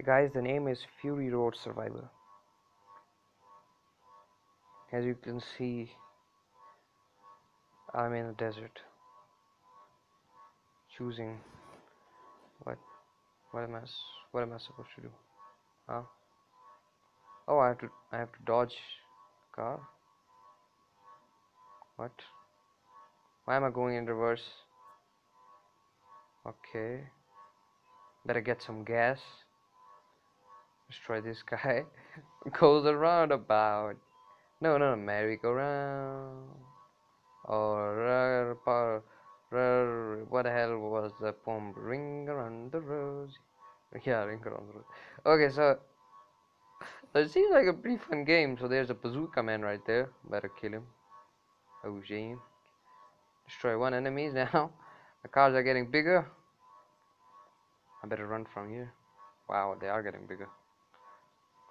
Okay, guys, the name is Fury Road Survivor. As you can see, I'm in the desert, choosing what what am I what am I supposed to do? Huh? Oh, I have to I have to dodge car. What? Why am I going in reverse? Okay. Better get some gas. Destroy this guy. Goes around about. No, no, no merry-go-round. Or uh, what the hell was the poem? Ring around the rosy. Yeah, ring around the rosy. Okay, so it seems like a pretty fun game. So there's a bazooka man right there. Better kill him. Oh, Jane. Destroy one enemy now. The cars are getting bigger. I better run from here. Wow, they are getting bigger.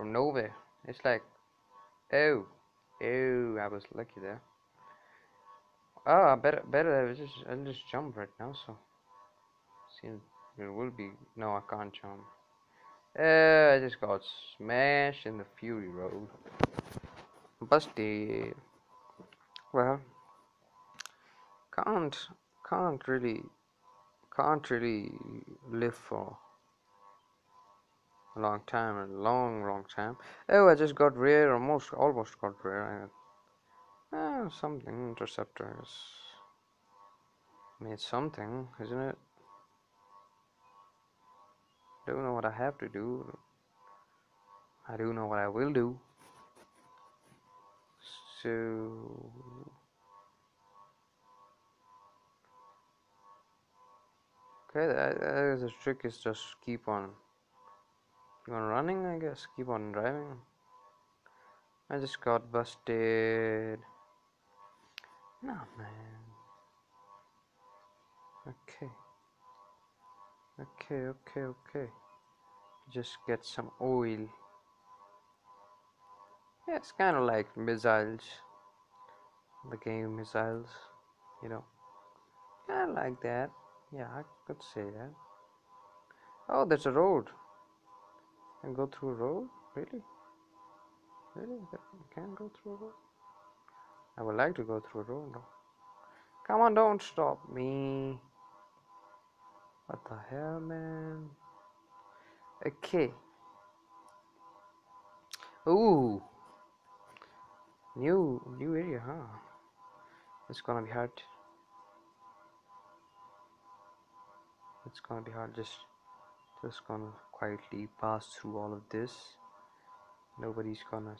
From nowhere. It's like, oh, oh, I was lucky there. Ah, better, better, I just, I'll just jump right now, so. Seems it will be, no, I can't jump. Uh, I just got smashed in the Fury Road. Busted. Well, can't, can't really can't really live for long time a long long time. Oh i just got rare almost almost got rare. I, uh, something interceptors. Made something isn't it? Don't know what i have to do. I do know what i will do. So Okay, that, that is the trick is just keep on keep on running I guess. Keep on driving. I just got busted. No man. Okay. Okay okay okay. Just get some oil. Yeah it's kind of like missiles. The game missiles you know. Kind of like that. Yeah, I could say that. Oh, there's a road. Can go through road? Really? Really? I can go through road? I would like to go through road. Come on, don't stop me. What the hell, man? Okay. Ooh. New, new area, huh? It's gonna be hard. it's gonna be hard just just gonna quietly pass through all of this. Nobody's gonna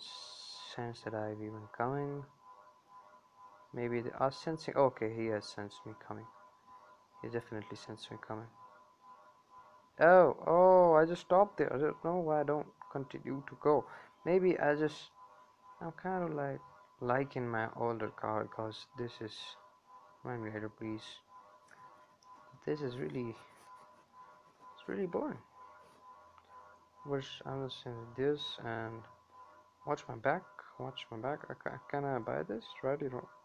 sense that I've even coming. Maybe they are sensing okay he has sensed me coming. He definitely sensed me coming. Oh oh I just stopped there. I don't know why I don't continue to go. Maybe I just I'm kind of like liking my older car because this is my later please. This is really really boring. Which I'm to this and watch my back watch my back. Can I buy this? Right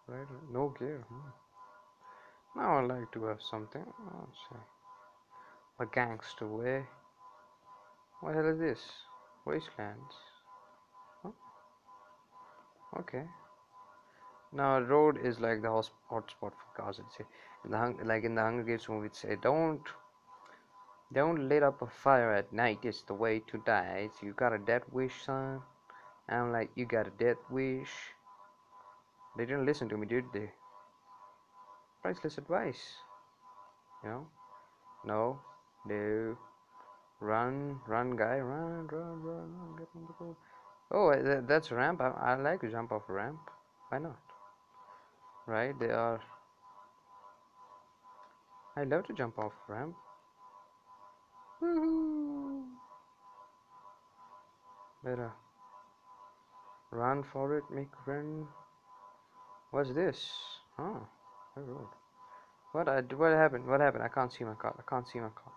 right no gear hmm. now I like to have something. Let's see a gangster way. What the hell is this? Wastelands. Huh? okay. Now road is like the hotspot for cars I'd in the like in the Hunger Games movie it say don't don't lit up a fire at night, it's the way to die. So you got a death wish, son? I'm like, you got a death wish? They didn't listen to me, did they? Priceless advice. You know? No. No. Run, run, guy, run, run, run, run. Oh, uh, that's a ramp. I, I like to jump off ramp. Why not? Right? They are. I love to jump off a Better run for it, make run. What's this? Oh. What? What happened? What happened? I can't see my car. I can't see my car.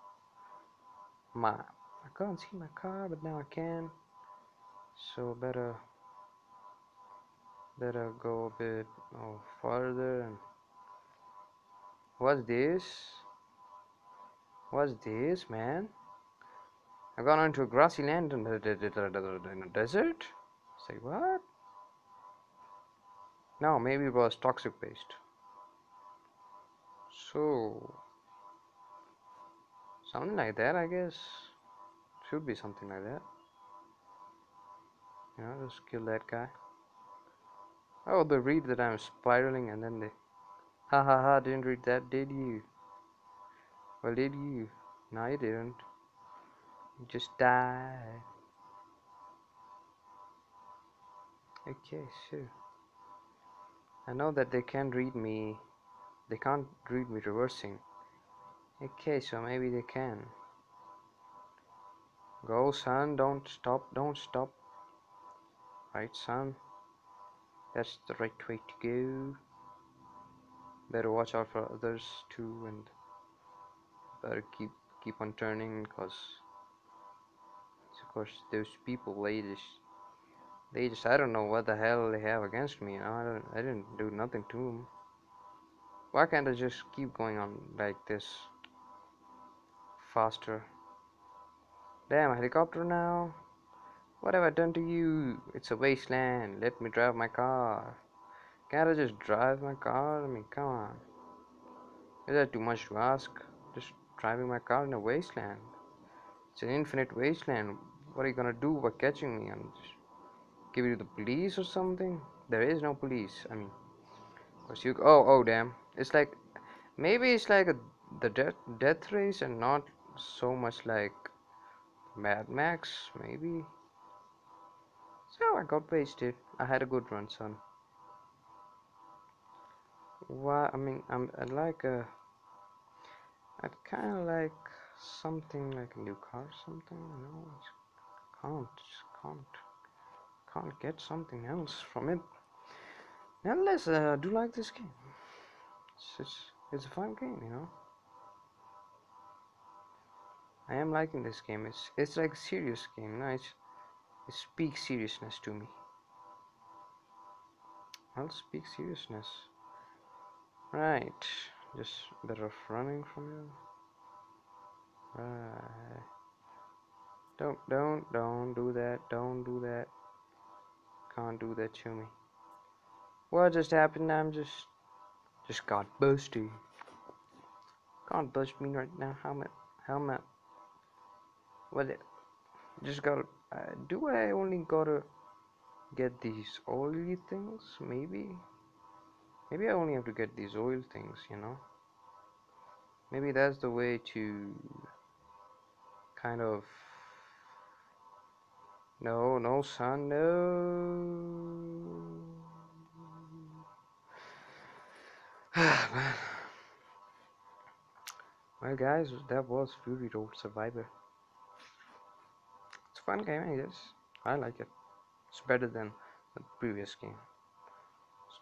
My, I can't see my car, but now I can. So better, better go a bit oh, further. And what's this? What's this, man? I've gone onto a grassy land in a desert? Say what? No, maybe it was toxic waste. So, something like that, I guess. Should be something like that. You know, just kill that guy. Oh, they read that I'm spiraling and then they. Ha ha ha, didn't read that, did you? Well, did you? No, you didn't. You just died. Okay, sure. I know that they can't read me. They can't read me reversing. Okay, so maybe they can. Go, son. Don't stop. Don't stop. Right, son. That's the right way to go. Better watch out for others too, and better keep keep on turning because of course those people they just they just I don't know what the hell they have against me. You know, I don't I didn't do nothing to them. Why can't I just keep going on like this faster? Damn, a helicopter now. What have I done to you? It's a wasteland. Let me drive my car. Can't I just drive my car? I mean, come on. Is that too much to ask? Driving my car in a wasteland. It's an infinite wasteland. What are you gonna do by catching me? I'm just give you the police or something? There is no police. I mean, cause you. Oh, oh, damn! It's like maybe it's like a, the death death race and not so much like Mad Max. Maybe. So I got wasted. I had a good run, son. Why? I mean, I'm I like a. I'd kind of like something like a new car, or something. You know, can't, can't can't get something else from it. Nonetheless, uh, I do like this game. It's, it's, it's a fun game, you know. I am liking this game. It's it's like a serious game. Nice. It speaks seriousness to me. I'll speak seriousness. Right. Just better off running from you. Right. Don't don't don't do that. Don't do that can't do that to me. What just happened? I'm just just got busted. Can't bust me right now. Helmet, helmet. What? It, just got. Uh, do I only gotta get these oily things? Maybe. Maybe I only have to get these oil things. You know. Maybe that's the way to kind of no, no, son, no. Well, guys, that was Fury Road Survivor. It's a fun game, I guess. I like it. It's better than the previous game.